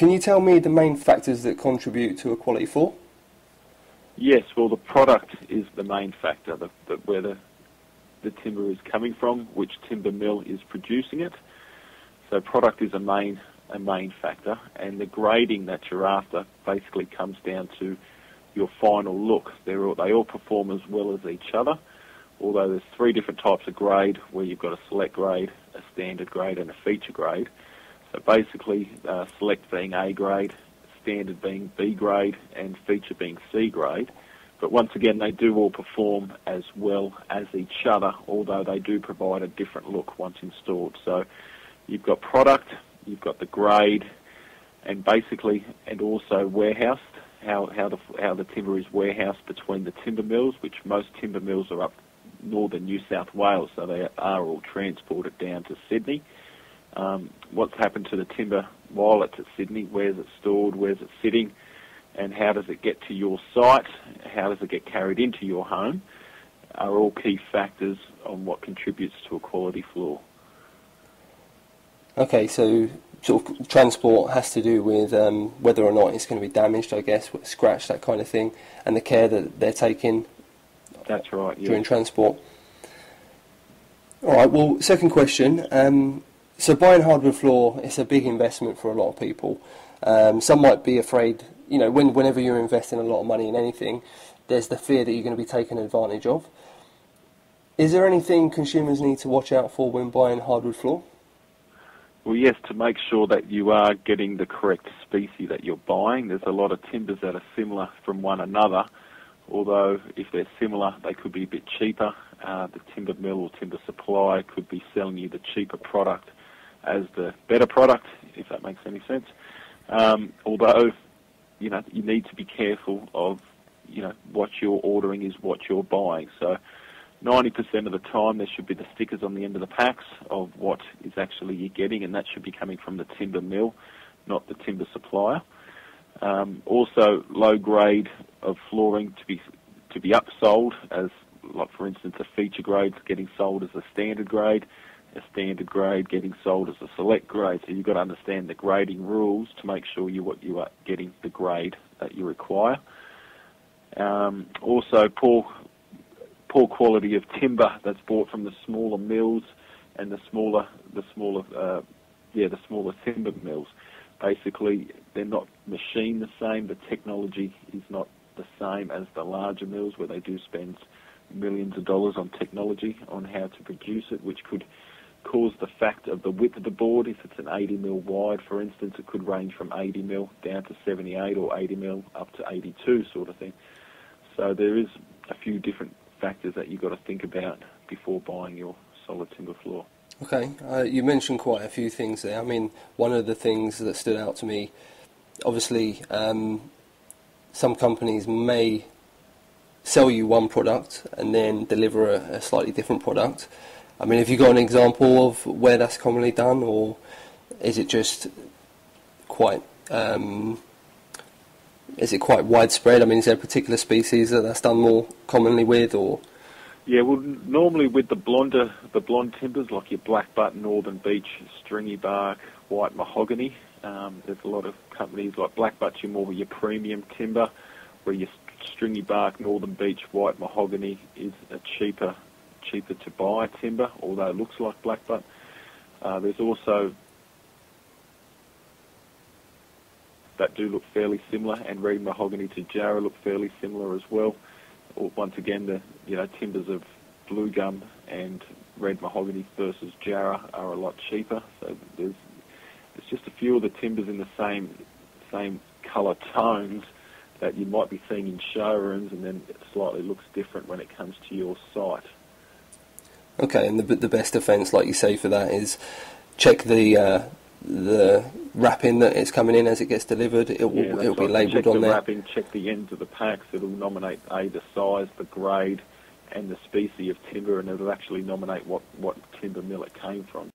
can you tell me the main factors that contribute to a quality floor? Yes, well, the product is the main factor, the, the, where the, the timber is coming from, which timber mill is producing it. So product is a main a main factor, and the grading that you're after basically comes down to your final look. They're all, they all perform as well as each other, although there's three different types of grade where you've got a select grade, a standard grade, and a feature grade. So basically, uh, select being A grade, standard being B grade, and feature being C grade. But once again, they do all perform as well as each other, although they do provide a different look once installed. So you've got product, you've got the grade, and basically, and also warehoused, how, how, the, how the timber is warehoused between the timber mills, which most timber mills are up northern New South Wales, so they are all transported down to Sydney. Um, what's happened to the timber while it's at Sydney? Where's it stored? Where's it sitting? And how does it get to your site? How does it get carried into your home? Are all key factors on what contributes to a quality floor. Okay, so sort of transport has to do with um, whether or not it's going to be damaged, I guess, scratched, that kind of thing, and the care that they're taking. That's right. During transport. All right. Well, second question. Um, so buying hardwood floor is a big investment for a lot of people. Um, some might be afraid. You know, when, whenever you're investing a lot of money in anything, there's the fear that you're going to be taken advantage of. Is there anything consumers need to watch out for when buying hardwood floor? Well, yes, to make sure that you are getting the correct species that you're buying. There's a lot of timbers that are similar from one another, although if they're similar, they could be a bit cheaper. Uh, the timber mill or timber supply could be selling you the cheaper product as the better product, if that makes any sense. Um, although, you know, you need to be careful of, you know, what you're ordering is what you're buying. So 90% of the time there should be the stickers on the end of the packs of what is actually you're getting, and that should be coming from the timber mill, not the timber supplier. Um, also, low grade of flooring to be to be upsold as, like for instance, a feature grade getting sold as a standard grade, a standard grade getting sold as a select grade. So you've got to understand the grading rules to make sure you what you are getting the grade that you require. Um, also, poor poor quality of timber that's bought from the smaller mills and the smaller the smaller uh, yeah the smaller timber mills. Basically, they're not machined the same. The technology is not the same as the larger mills, where they do spend millions of dollars on technology on how to produce it, which could cause the fact of the width of the board. If it's an 80 mil wide, for instance, it could range from 80 mil down to 78 or 80 mil up to 82, sort of thing. So there is a few different factors that you've got to think about before buying your solid timber floor. Okay, uh, you mentioned quite a few things there. I mean, one of the things that stood out to me, obviously, um, some companies may sell you one product and then deliver a, a, slightly different product. I mean, have you got an example of where that's commonly done, or is it just quite um, is it quite widespread? I mean, is there a particular species that that's done more commonly with, or? Yeah, well, normally with the blonder, the blonde timbers like your black butt, northern beech, stringy bark, white mahogany. Um, there's a lot of companies like black butt, you're more of your premium timber, where your stringy bark, northern beech, white mahogany is a cheaper, cheaper to buy timber, although it looks like black butt. Uh, there's also that do look fairly similar, and red mahogany to jarrah look fairly similar as well. Once again, the you know timbers of blue gum and red mahogany versus jarrah are a lot cheaper. So there's there's just a few of the timbers in the same same colour tones that you might be seeing in showrooms, and then it slightly looks different when it comes to your site. Okay, and the the best defence, like you say, for that is check the uh, the wrapping that it's coming in as it gets delivered. It will yeah, it'll be labelled check on the there. Wrapping, check the ends of the packs. It'll nominate a the size, the grade, and the species of timber, and it'll actually nominate what what timber mill it came from.